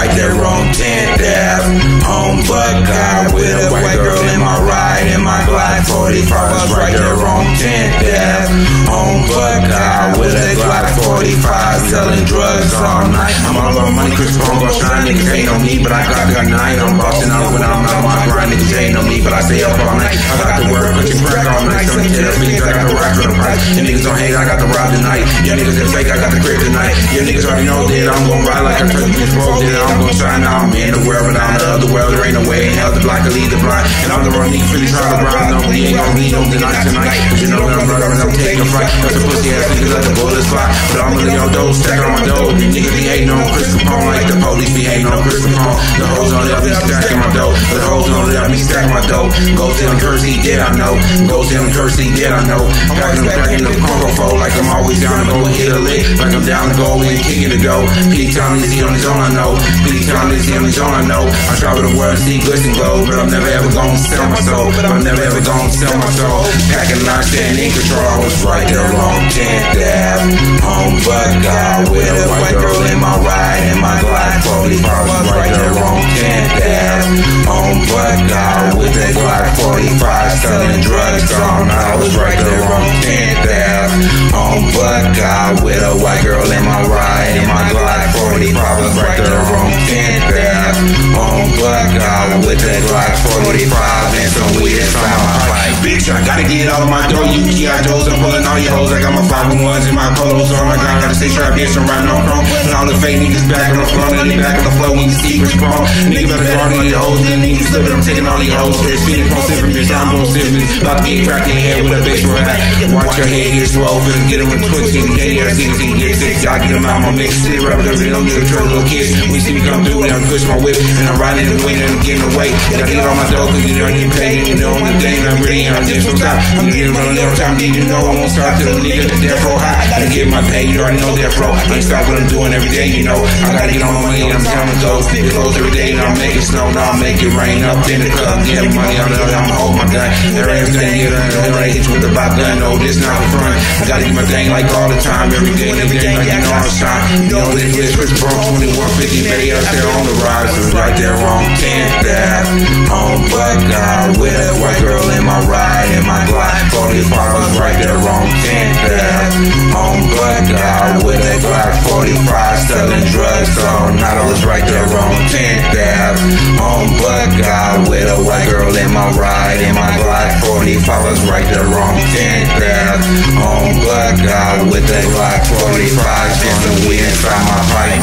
right there on 10th Ave. Home but God with a white girl in my ride and my Glock 45 was right there on 10th Ave. Home but God with a Glock 45 selling drugs all night. I'm all on money, Chris Paul gon' shine, niggas ain't on me, but I got gun nine. I'm bustin' out when I'm out on my grind, niggas ain't on me, but I stay up all night. I got to work, but you crack all night, some kids, niggas, I got price. Niggas don't hate, I got the ride tonight. You niggas that fake, I got the grip tonight. You niggas already know that I'm gonna ride like a this road. Then I'm gonna shine now. I'm in the world, but I'm the other world. There ain't no way in hell to block can lead the blind. And I'm the wrong nigga finna try to grind. No, we ain't gonna lead no tonight tonight. Cause you know that I'm running I'm taking a fight. Cause the pussy ass niggas let the bullets fly. But I'ma really on those, stack on my dough. Niggas hating on Chris Capone like the police be hating on Chris Capone. The hoes on the other stacking my dough. The hoes on the other stacking my dough. Go tell him curse he dead, I know. Go tell him curse he dead, I know. Packing them in the Congo fold like I'm always down to go and hit a lick. Like I'm down to go and kicking to go. P Town is he on his own, I know. P Town is he on his own, I know. I travel the world, see glitz and glow, but I'm never ever gonna sell my soul. But I'm never ever gonna sell my soul. Packing line, standing in control. I was right there wrong, can't dab. Home Buckeye with a dab. Home Buckeye with a Glock 45 selling drugs on. I was right there wrong, can't dab. Home Buckeye with a white girl in my ride and my Glock 45 was right there wrong, can't dab. Home Buckeye with a Glock 45 and some weed my pipe. Bitch, I gotta get all of my dough. You G.I. Joes, I'm pulling all your hoes. I got my 501s and my polos oh on. I got, gotta stay strapped in, some riding on chrome. And all the fake niggas back on the front and they back on the floor when you see what's wrong. Niggas better guard all your hoes, then niggas slipping. I'm taking all your hoes. They're spinning from sipping, bitch. I'm on sipping. About to get cracked in the head with a baseball hat. Watch your head get swole, finna get them with twitching. Yeah, yeah, see, see, get sick. Y'all get them out my mix. City rappers, they don't get a turtle little kids. We see me come through, and I'm push my whip, and I'm riding in the wind, and I'm getting away. Gotta get on my dough, cause you know I get paid, and you know on the and I'm ready, I'm just so top. I'm getting running every time, did you know I won't stop till the nigga death row high. Gotta get my pay, you already know death row. I ain't stop what I'm doing every day, you know. I gotta get on my money, I'm counting those. It goes every day, and I'm making snow, now I'm making rain up in the club, getting money, I'm, I'm hold my gun. Everything, you know, and I hit you with the bop gun, no, this not the front. I gotta get my thing like all the time, every day, every day, like you know I'm shine. You know, this is Chris Brown, 2150, baby, out there on the rise, right there wrong, can't that. Home Buckeye with a white girl in my ride, and my Glock 45 was right there wrong, can't that. Home Buckeye with a Glock 45 selling drugs I was right there wrong, can't that. Home Buckeye with a white girl in my ride, in my Glock 45 was right there wrong, can't that. Home Buckeye with a Glock 45 and some weed inside my pipe.